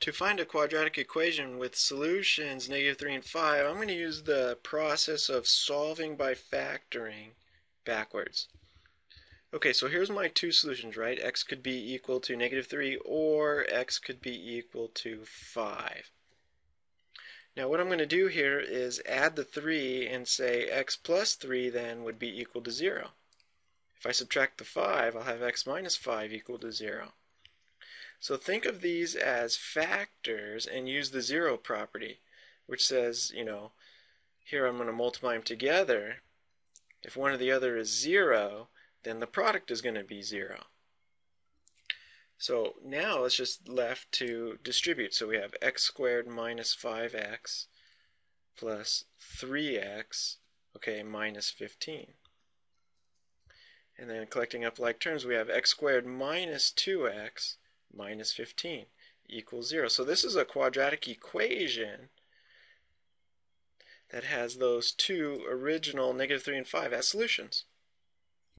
To find a quadratic equation with solutions negative 3 and 5, I'm going to use the process of solving by factoring backwards. Okay, so here's my two solutions, right? x could be equal to negative 3 or x could be equal to 5. Now what I'm going to do here is add the 3 and say x plus 3 then would be equal to 0. If I subtract the 5, I'll have x minus 5 equal to 0. So think of these as factors and use the zero property, which says, you know, here I'm going to multiply them together. If one or the other is zero, then the product is going to be zero. So now it's just left to distribute. So we have x squared minus 5x plus 3x, okay, minus 15. And then collecting up like terms, we have x squared minus 2x minus 15 equals 0. So this is a quadratic equation that has those two original negative 3 and 5 as solutions.